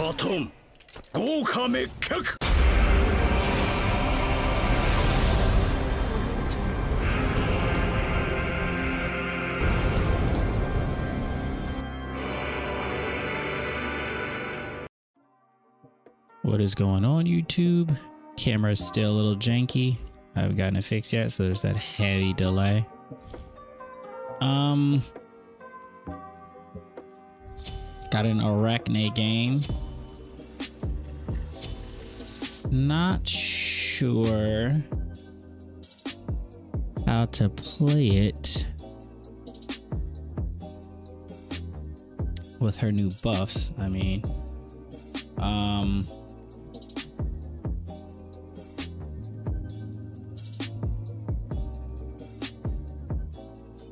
カトン豪華滅却 What is going on, YouTube? Camera's still a little janky. I haven't gotten it fixed yet, so there's that heavy delay. Um, got an Arachne game. Not sure how to play it with her new buffs. I mean, um,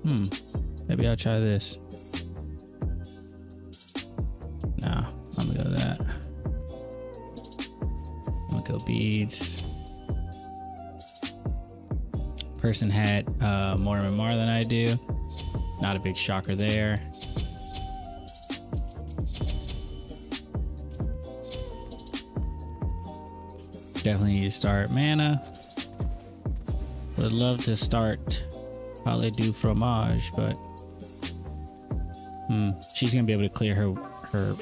Hmm. Maybe I'll try this. Person had uh, more MMR than I do. Not a big shocker there. Definitely need to start mana. Would love to start Probably do fromage, but hmm, she's gonna be able to clear her her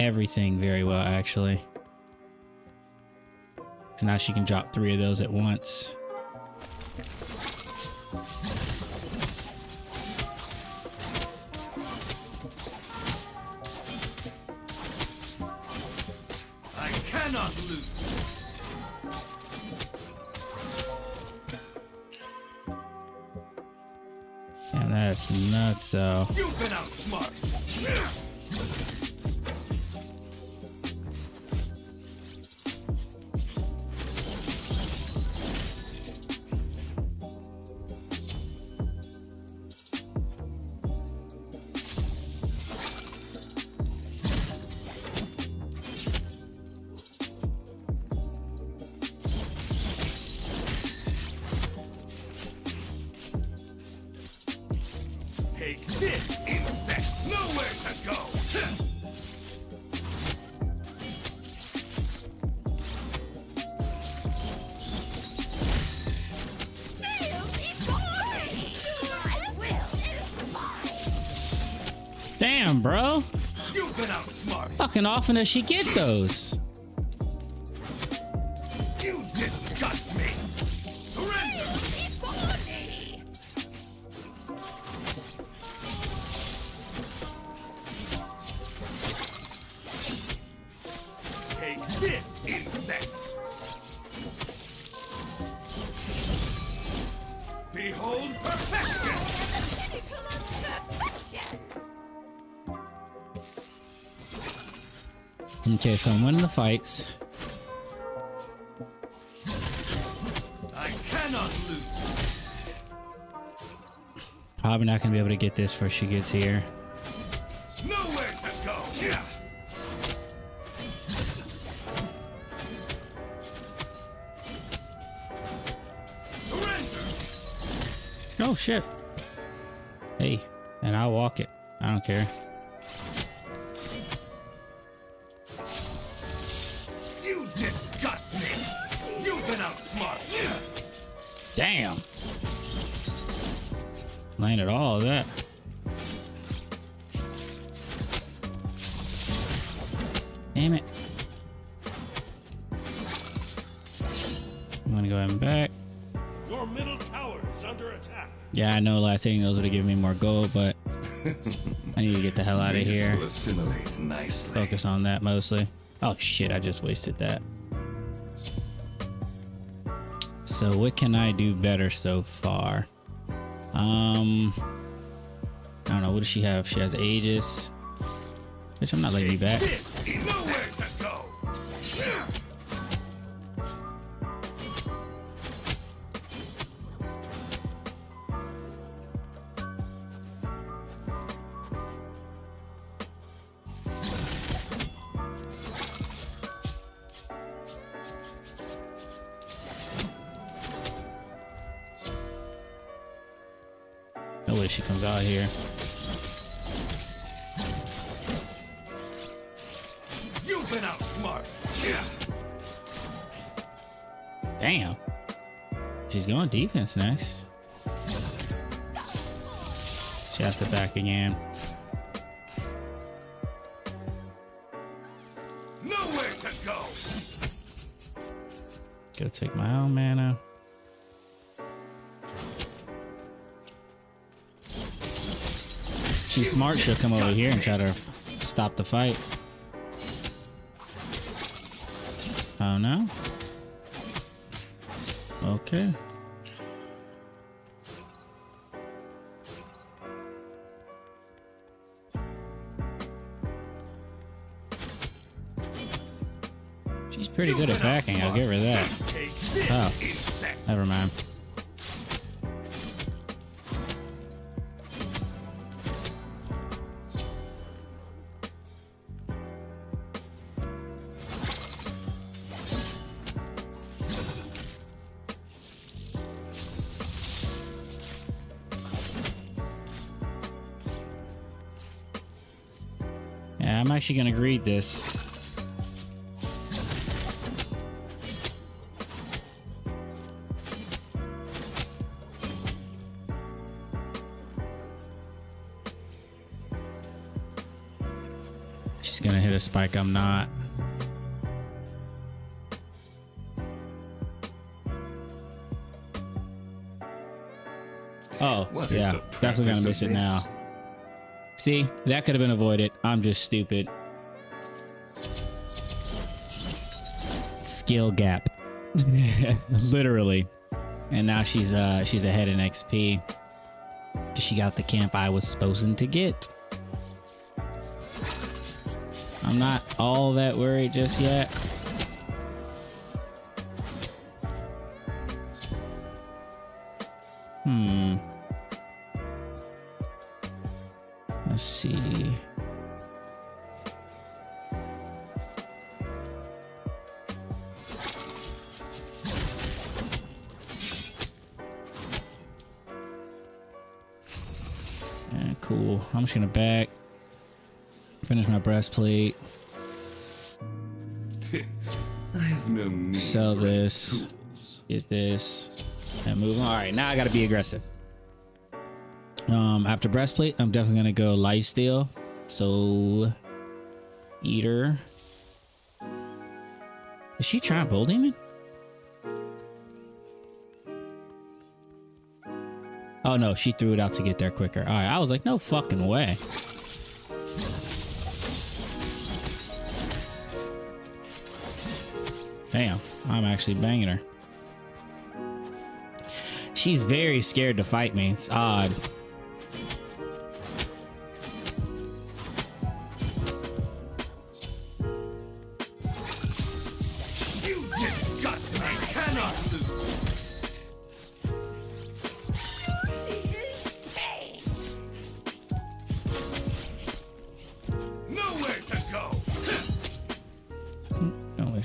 everything very well actually. Cause now she can drop three of those at once. I cannot lose. Damn, that's nuts. So You've been outsmarted. Damn, bro. You've been outsmarted. Fucking often does she get those? Okay, so I'm winning the fights. I cannot lose. Probably not gonna be able to get this before she gets here. Nowhere to go! Yeah! Surrender! Oh shit. Hey, and I'll walk it. I don't care. Landed all of that. Damn it. I'm gonna go ahead and back. Your middle tower is under attack. Yeah, I know last hitting those would have given me more gold, but I need to get the hell out of here. will assimilate nicely. Focus on that mostly. Oh shit, I just wasted that. So what can I do better so far? Um I don't know, what does she have? She has Aegis. Bitch, I'm not letting you back. Way she comes out here. You've been outsmarted. Yeah. Damn. She's going defense next. She has to back again. Nowhere to go. Go take my own mana. She's smart. She'll come over here and try to stop the fight. Oh no. Okay. She's pretty good at backing. I'll give her that. Oh. Never mind. Yeah, I'm actually gonna greet this. She's gonna hit a spike. I'm not. Oh, What is yeah. Definitely gonna miss it now. See, that could have been avoided. I'm just stupid. Skill gap. Literally. And now she's uh she's ahead in XP. She got the camp I was supposed to get. I'm not all that worried just yet. Let's see. Yeah, cool. I'm just gonna back. Finish my breastplate. No Sell this. tools. Get this. And move on. All right, now I gotta be aggressive. Um, after breastplate, I'm definitely gonna go lifesteal. Soul Eater. Is she trying bull demon? Oh no, she threw it out to get there quicker. All right, I was like, no fucking way. Damn, I'm actually banging her. She's very scared to fight me. It's odd.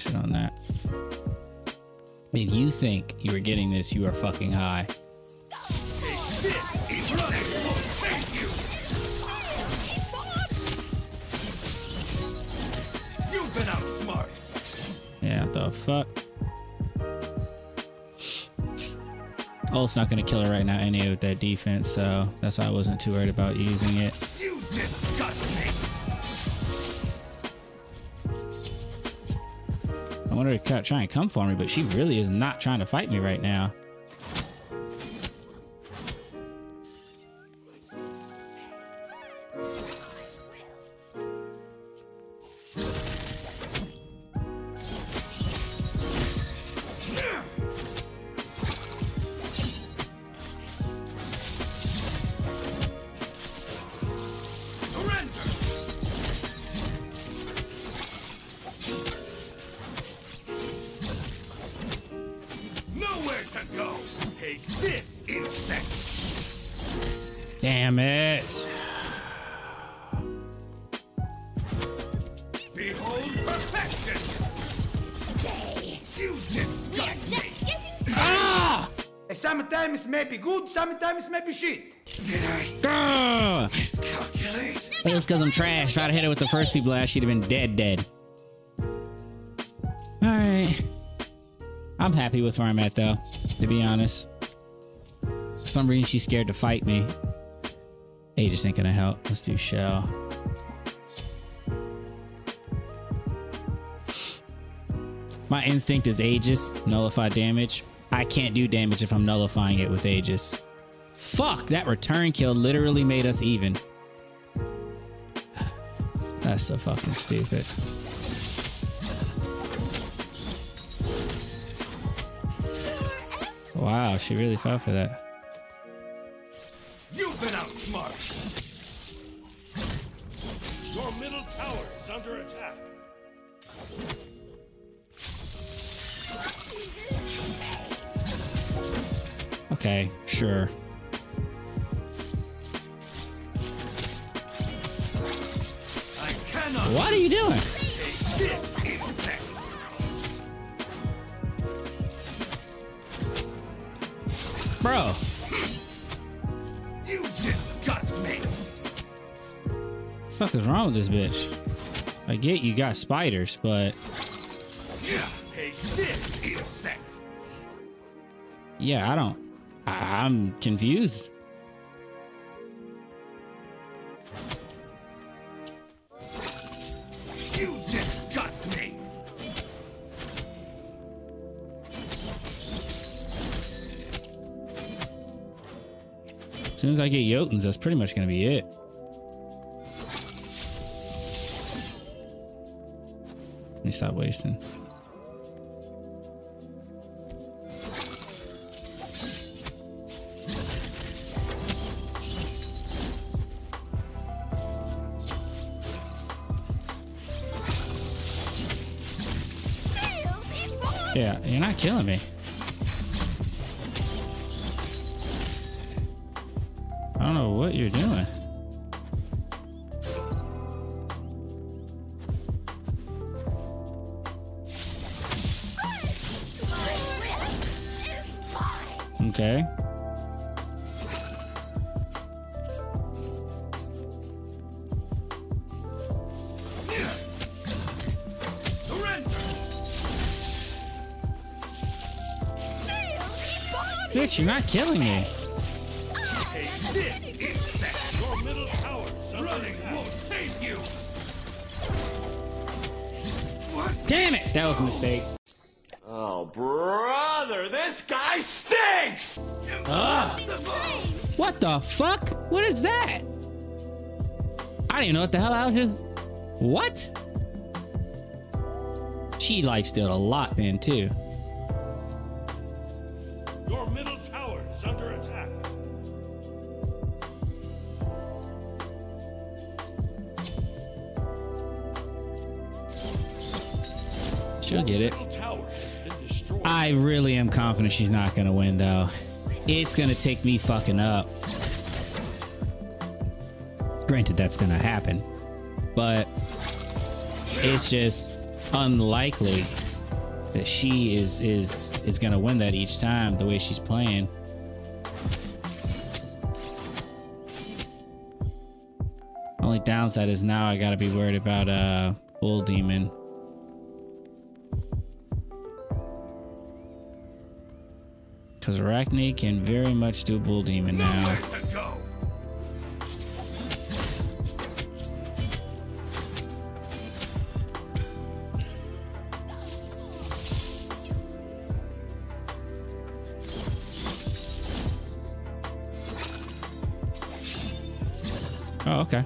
On that. If you think you are getting this, you are fucking high. Yeah, the fuck? Oh, it's not gonna kill her right now anyway with that defense, so that's why I wasn't too worried about using it. I wanted her to try and come for me, but she really is not trying to fight me right now. Sometimes maybe good, sometimes maybe shit. Did I? Miscalculate. That was because I'm trash. If I'd hit her with the first two blasts, she'd have been dead, dead. Alright. I'm happy with where I'm at, though, to be honest. For some reason, she's scared to fight me. Aegis ain't gonna help. Let's do shell. My instinct is Aegis, nullify damage. I can't do damage if I'm nullifying it with Aegis. Fuck, that return kill literally made us even. That's so fucking stupid. Wow, she really fell for that. Sure. I cannot What are you doing? take this effect. Bro, You disgust me. fuck is wrong with this bitch? I get you got spiders, but Yeah, take this effect. yeah, I don't. I, I'm confused. You disgust me. As soon as I get Jotunn's, that's pretty much gonna be it. Let me stop wasting. Killing me. Bitch, you're not killing me. Take this effect. Your middle tower is under Running attack. won't save you. Damn it! That was a mistake. Oh, brother, this guy stinks. What the fuck? What is that? I didn't even know what the hell I was just. What? She life stealed a lot then too. She'll get it. I really am confident she's not gonna win though. It's gonna take me fucking up. Granted, that's gonna happen, but it's just unlikely that she is is is gonna win that each time the way she's playing. Only downside is now I gotta be worried about uh bull demon. Because Arachne can very much do Bull Demon now. Oh, okay.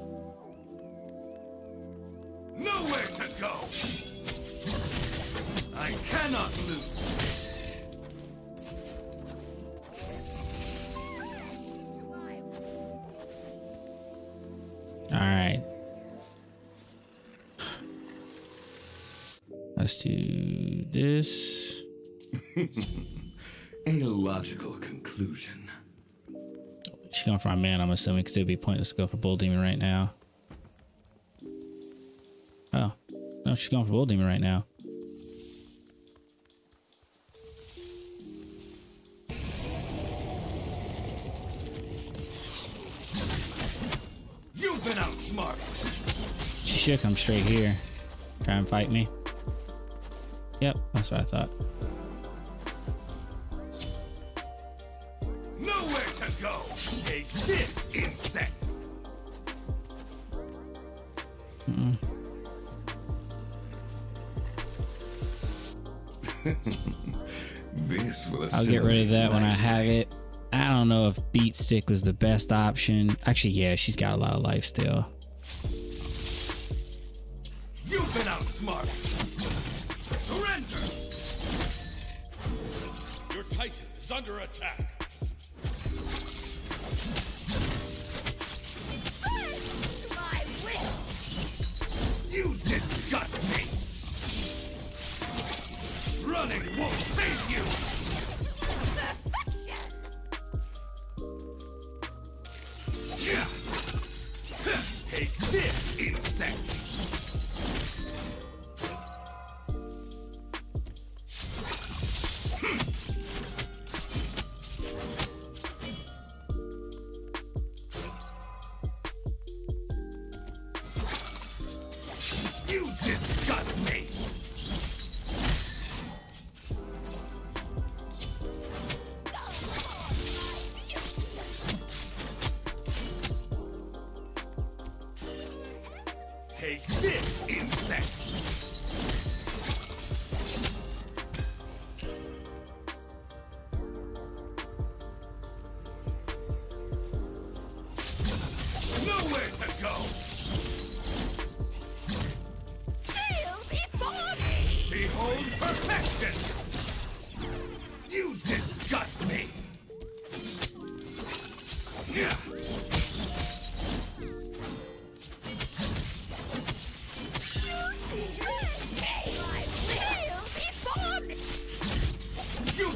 Let's do this. A logical conclusion. She's going for a man, I'm assuming, because it'd be pointless to go for Bull Demon right now. Oh. No, she's going for Bull Demon right now. You've been outsmarted. She should come straight here. Try and fight me. Yep, that's what I thought. Nowhere to go. Take this, insect. Hmm. This will I'll get rid of assimilate that when I have it. I don't know if Beat Stick was the best option. Actually, yeah, she's got a lot of life still. You've been outsmarted. Attack. You disgust this,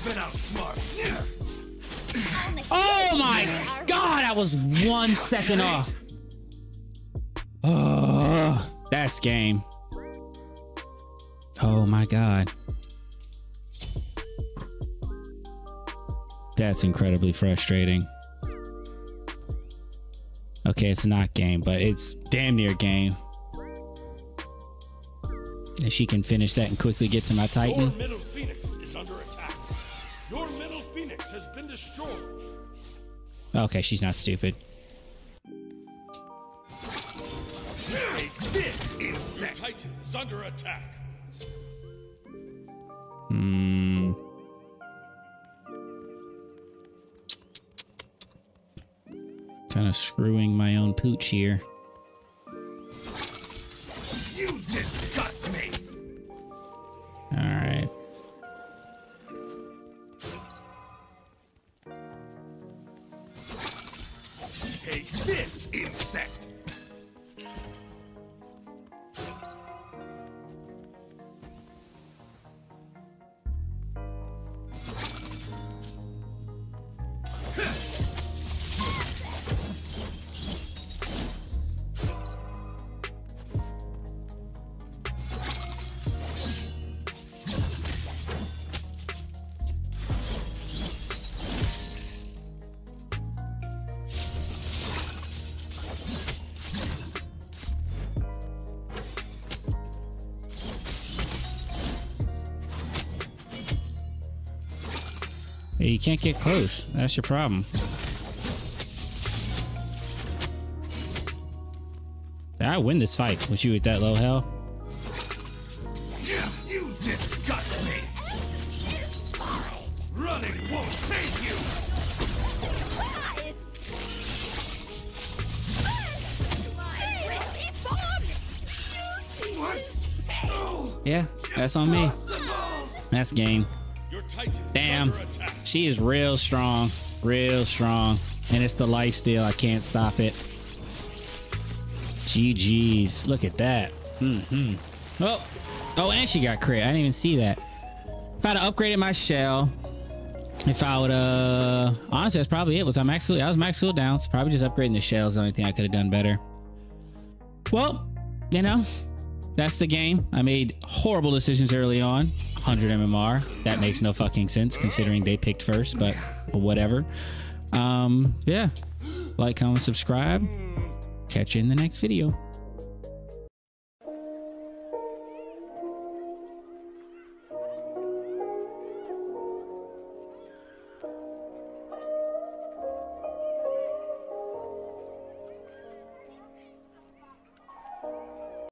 been outsmarted! Oh, oh my god, I was one second off. Oh, that's game. Oh my god. That's incredibly frustrating. Okay, it's not game, but it's damn near game. If she can finish that and quickly get to my Your Titan. Been destroyed. Okay, she's not stupid. Titan is under attack. Hmm. Kind of screwing my own pooch here. Hey, you can't get close. That's your problem. I win this fight with you at that low hell. Yeah, you disgust me! Running won't save you! My will before me. What? Yeah, that's on me. That's game. Damn. She is real strong. Real strong. And it's the life steal. I can't stop it. GG's. Look at that. Mm-hmm. Oh, Oh, and she got crit. I didn't even see that. If I'd have upgraded my shell, if I would uh honestly that's probably it. Was I max cool? I was max cool down. So probably just upgrading the shells. The only thing I could have done better. Well, you know, that's the game. I made horrible decisions early on. 100 MMR. That makes no fucking sense considering they picked first, but whatever. Um, yeah. Like, comment, subscribe. Catch you in the next video.